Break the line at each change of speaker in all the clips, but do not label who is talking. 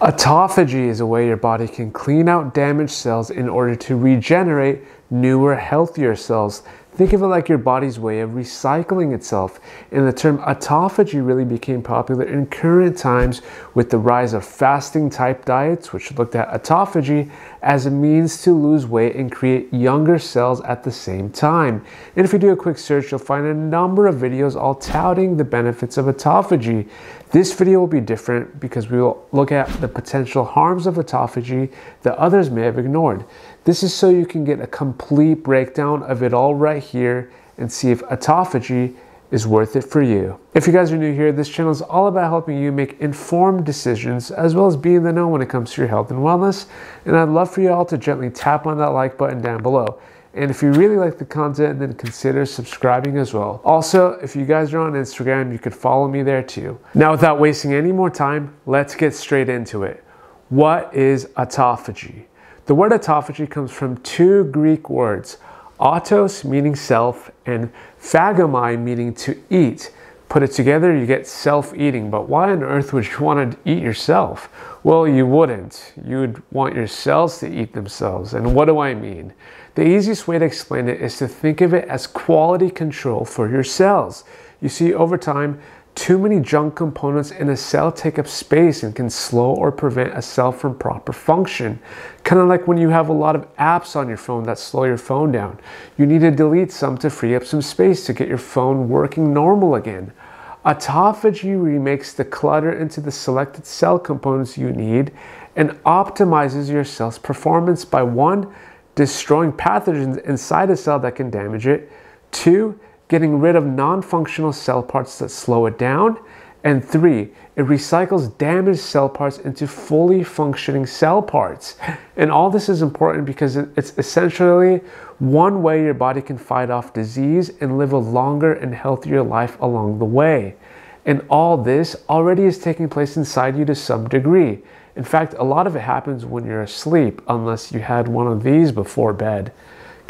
Autophagy is a way your body can clean out damaged cells in order to regenerate newer, healthier cells Think of it like your body's way of recycling itself. And the term autophagy really became popular in current times with the rise of fasting type diets, which looked at autophagy as a means to lose weight and create younger cells at the same time. And if you do a quick search, you'll find a number of videos all touting the benefits of autophagy. This video will be different because we will look at the potential harms of autophagy that others may have ignored. This is so you can get a complete breakdown of it all right here and see if autophagy is worth it for you. If you guys are new here, this channel is all about helping you make informed decisions as well as be in the know when it comes to your health and wellness. And I'd love for you all to gently tap on that like button down below. And if you really like the content, then consider subscribing as well. Also, if you guys are on Instagram, you could follow me there too. Now, without wasting any more time, let's get straight into it. What is autophagy? The word autophagy comes from two Greek words, autos meaning self and phagomai meaning to eat. Put it together, you get self eating. But why on earth would you want to eat yourself? Well, you wouldn't. You'd want your cells to eat themselves. And what do I mean? The easiest way to explain it is to think of it as quality control for your cells. You see, over time, too many junk components in a cell take up space and can slow or prevent a cell from proper function. Kind of like when you have a lot of apps on your phone that slow your phone down. You need to delete some to free up some space to get your phone working normal again. Autophagy remakes the clutter into the selected cell components you need and optimizes your cell's performance by one, destroying pathogens inside a cell that can damage it. Two, getting rid of non functional cell parts that slow it down. And three, it recycles damaged cell parts into fully functioning cell parts. And all this is important because it's essentially one way your body can fight off disease and live a longer and healthier life along the way. And all this already is taking place inside you to some degree. In fact, a lot of it happens when you're asleep, unless you had one of these before bed,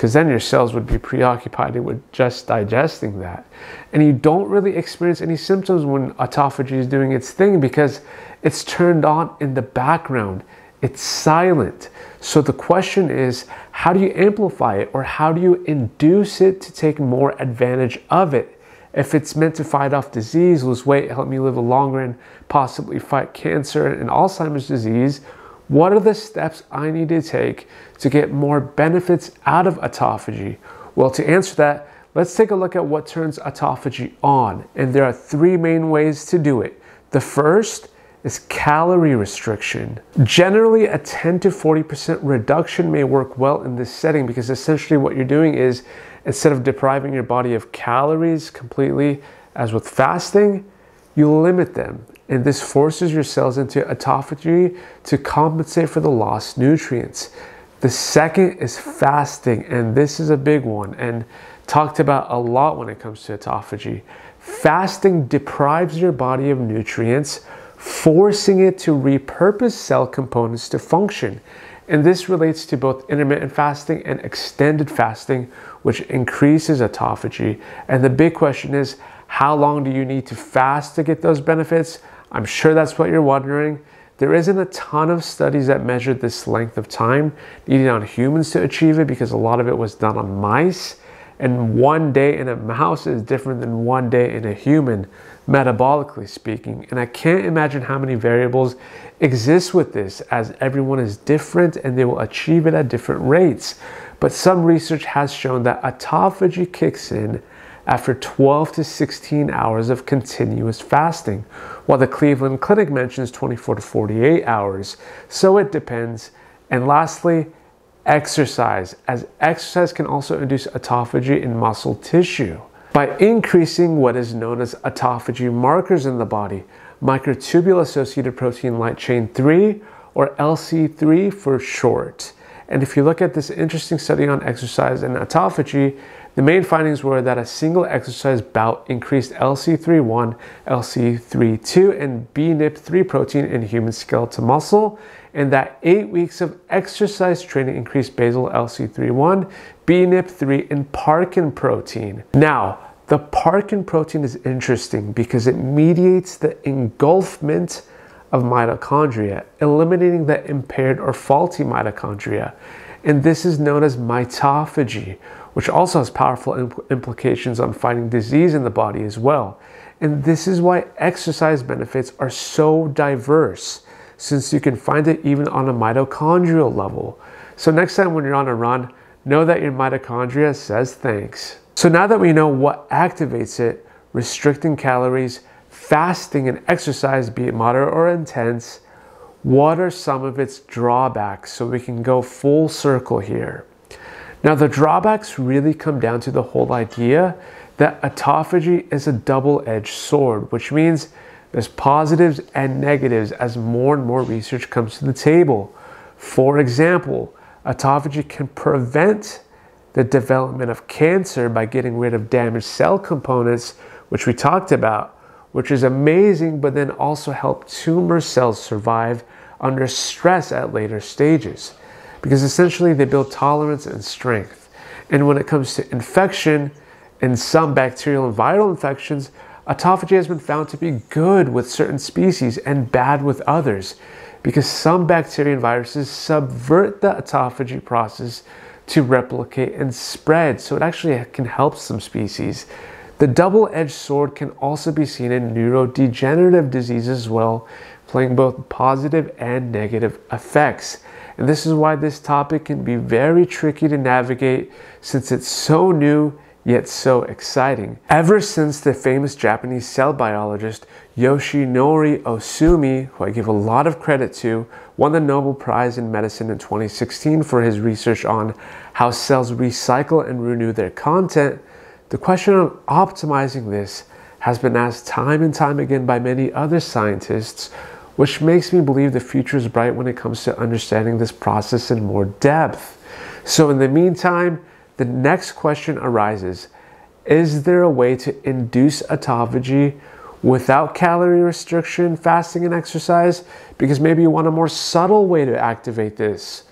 because then your cells would be preoccupied with just digesting that. And you don't really experience any symptoms when autophagy is doing its thing because it's turned on in the background. It's silent. So the question is, how do you amplify it or how do you induce it to take more advantage of it? If it's meant to fight off disease, lose weight, help me live longer, and possibly fight cancer and Alzheimer's disease, what are the steps I need to take to get more benefits out of autophagy? Well, to answer that, let's take a look at what turns autophagy on. And there are three main ways to do it. The first is calorie restriction. Generally, a 10 to 40% reduction may work well in this setting because essentially what you're doing is instead of depriving your body of calories completely, as with fasting, you limit them. And this forces your cells into autophagy to compensate for the lost nutrients. The second is fasting, and this is a big one and talked about a lot when it comes to autophagy. Fasting deprives your body of nutrients, forcing it to repurpose cell components to function. And this relates to both intermittent fasting and extended fasting, which increases autophagy. And the big question is how long do you need to fast to get those benefits? I'm sure that's what you're wondering. There isn't a ton of studies that measured this length of time needed on humans to achieve it because a lot of it was done on mice. And one day in a mouse is different than one day in a human, metabolically speaking. And I can't imagine how many variables exist with this, as everyone is different and they will achieve it at different rates. But some research has shown that autophagy kicks in after 12 to 16 hours of continuous fasting, while the Cleveland Clinic mentions 24 to 48 hours. So it depends. And lastly, exercise, as exercise can also induce autophagy in muscle tissue. By increasing what is known as autophagy markers in the body, microtubule associated protein light chain 3, or LC3 for short. And if you look at this interesting study on exercise and autophagy, the main findings were that a single exercise bout increased LC31, LC32, and BNIP3 protein in human skeletal muscle, and that eight weeks of exercise training increased basal LC31, BNIP3, and Parkin protein. Now, the Parkin protein is interesting because it mediates the engulfment of mitochondria, eliminating the impaired or faulty mitochondria. And this is known as mitophagy, which also has powerful impl- implications on fighting disease in the body as well. And this is why exercise benefits are so diverse, since you can find it even on a mitochondrial level. So, next time when you're on a run, know that your mitochondria says thanks. So, now that we know what activates it, restricting calories, fasting, and exercise, be it moderate or intense, what are some of its drawbacks so we can go full circle here? Now, the drawbacks really come down to the whole idea that autophagy is a double edged sword, which means there's positives and negatives as more and more research comes to the table. For example, autophagy can prevent the development of cancer by getting rid of damaged cell components, which we talked about, which is amazing, but then also help tumor cells survive under stress at later stages because essentially they build tolerance and strength. And when it comes to infection and some bacterial and viral infections, autophagy has been found to be good with certain species and bad with others because some bacteria and viruses subvert the autophagy process to replicate and spread. So it actually can help some species. The double edged sword can also be seen in neurodegenerative diseases as well, playing both positive and negative effects. And this is why this topic can be very tricky to navigate since it's so new yet so exciting. Ever since the famous Japanese cell biologist Yoshinori Ohsumi, who I give a lot of credit to, won the Nobel Prize in Medicine in 2016 for his research on how cells recycle and renew their content, the question of optimizing this has been asked time and time again by many other scientists which makes me believe the future is bright when it comes to understanding this process in more depth. So, in the meantime, the next question arises Is there a way to induce autophagy without calorie restriction, fasting, and exercise? Because maybe you want a more subtle way to activate this.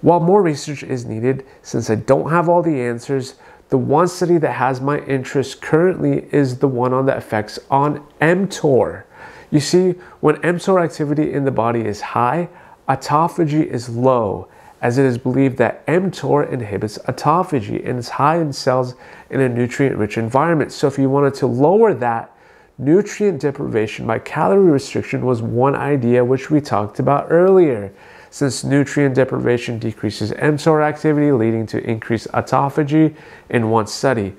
While more research is needed, since I don't have all the answers, the one study that has my interest currently is the one on the effects on mTOR. You see, when mTOR activity in the body is high, autophagy is low, as it is believed that mTOR inhibits autophagy and is high in cells in a nutrient rich environment. So, if you wanted to lower that, nutrient deprivation by calorie restriction was one idea which we talked about earlier, since nutrient deprivation decreases mTOR activity, leading to increased autophagy in one study.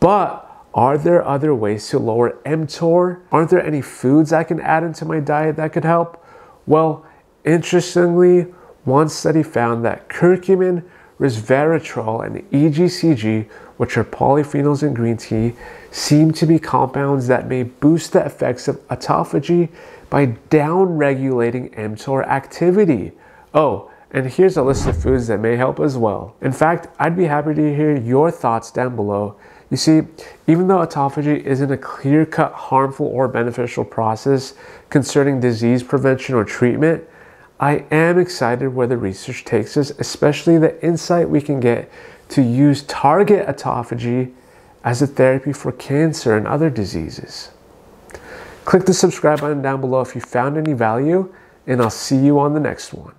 But are there other ways to lower mTOR? Aren't there any foods I can add into my diet that could help? Well, interestingly, one study found that curcumin, resveratrol, and EGCG, which are polyphenols in green tea, seem to be compounds that may boost the effects of autophagy by downregulating mTOR activity. Oh, and here's a list of foods that may help as well. In fact, I'd be happy to hear your thoughts down below you see, even though autophagy isn't a clear cut harmful or beneficial process concerning disease prevention or treatment, I am excited where the research takes us, especially the insight we can get to use target autophagy as a therapy for cancer and other diseases. Click the subscribe button down below if you found any value, and I'll see you on the next one.